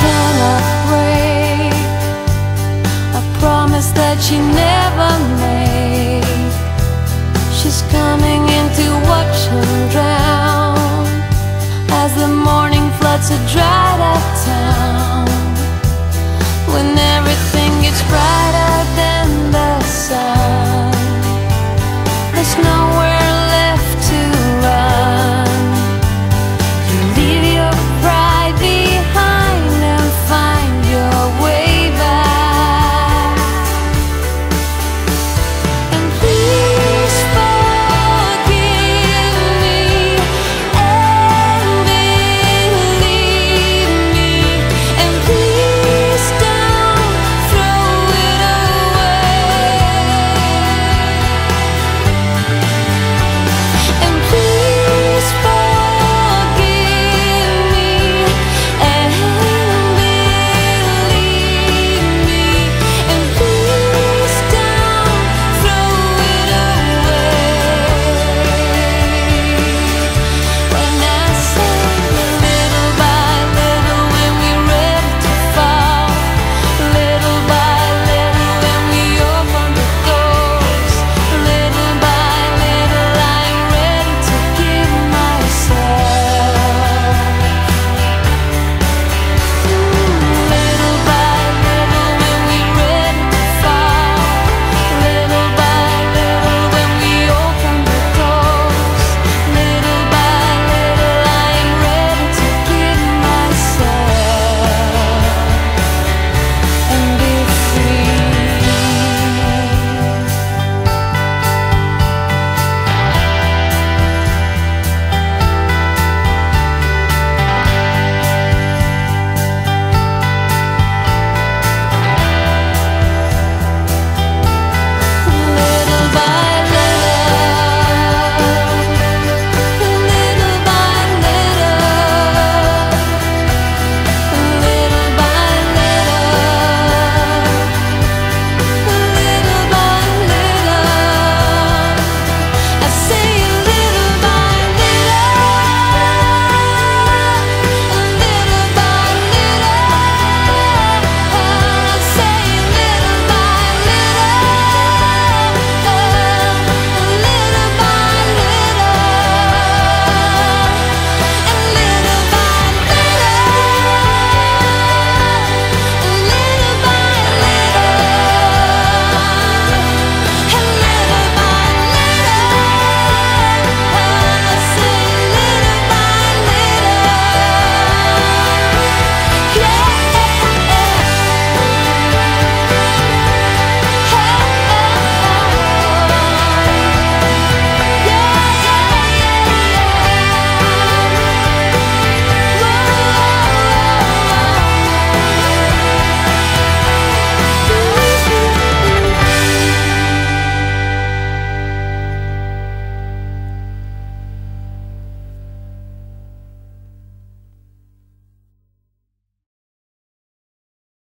cannot break A promise that she never made. She's coming in to watch him drown